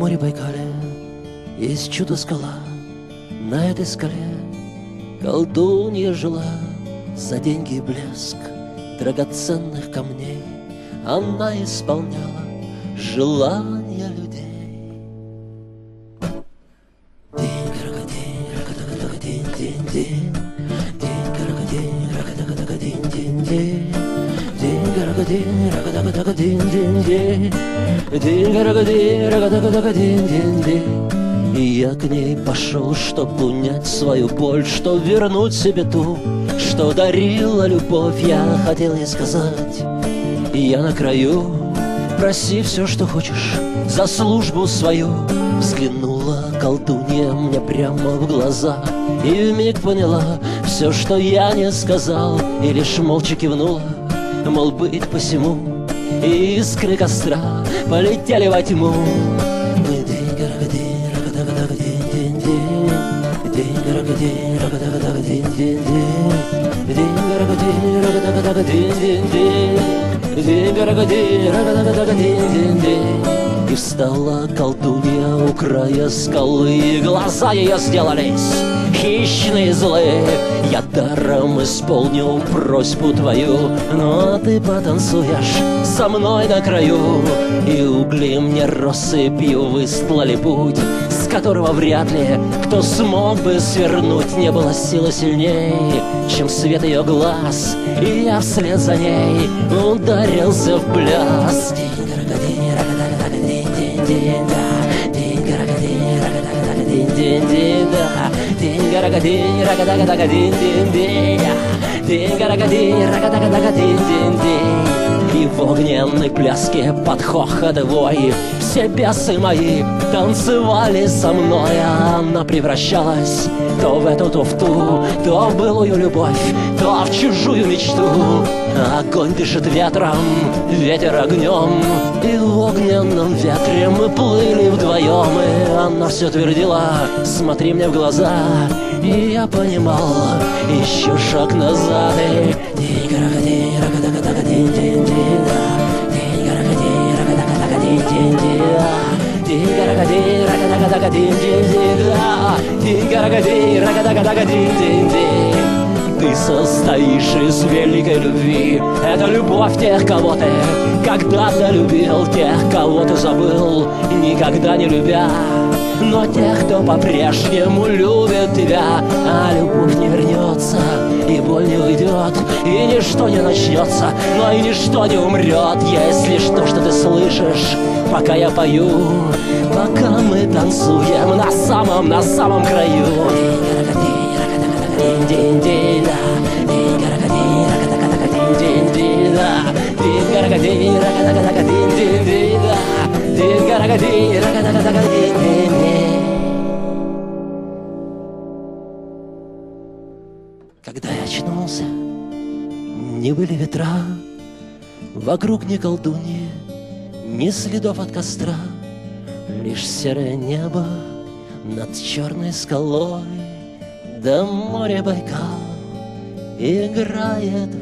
море Байкале есть чудо-скала. На этой скале колдунья жила за деньги и блеск драгоценных камней. Она исполняла желания людей. День, карака, день, рака, така, така, день, день, день. День, карака, день, рака, така, така, день, день, день. День-гарагадин, рагадагадагадин, день-день День-гарагадин, рагадагадагадин, день-день И я к ней пошел, чтоб унять свою боль Чтоб вернуть себе ту, что дарила любовь. Я хотел ей сказать, и я на краю. Проси все, что хочешь, за службу свою. Взглянула колдунья мне прямо в глаза И вмиг поняла все, что я не сказал И лишь молча кивнула мол, быть посему И искры костра полетели во тьму Ding, ding, ding, ding, ding. И встала колдунья у края скалы глаза ее сделались хищные злые. Я даром исполню просьбу твою Но ты потанцуешь со мной на краю И угли мне россыпью выстлали путь С которого вряд ли кто смог бы свернуть Не было силы сильней, чем свет ее глаз И я вслед за ней ударился в пляс рага-дага-дага-динь-динь-динь Динь-гарага-динь, рага-дага-дага-динь-динь-динь И в огненной пляске под хохот вой Все бесы мои танцевали со мной А она превращалась то в эту, то в ту То в былую любовь, то в чужую мечту. Огонь дышит ветром, ветер огнем И в огненном ветре мы плыли вдвоем И она все твердила, смотри мне в глаза И я понимал, еще шаг назад И Динь-гарага-динь, рага-дага-дага-динь-динь-динь Ты состоишь из великой любви. Это любовь тех, кого ты когда-то любил Тех, кого ты забыл, никогда не любя. Но тех, кто по-прежнему любит тебя А любовь не вернется, и боль не уйдет И ничто не начнется, но и ничто не умрет. Если что, что ты слышишь, пока я пою Пока мы танцуем на самом, на самом краю дин дин дин да дин гарака дин рака така така дин дин дин да дин гарака дин рака така така дин дин дин да дин гарака дин рака така така дин дин дин Когда я очнулся, не были ветра, Вокруг ни колдуньи, ни следов от костра, Лишь серое небо над черной скалой до моря Байкал играет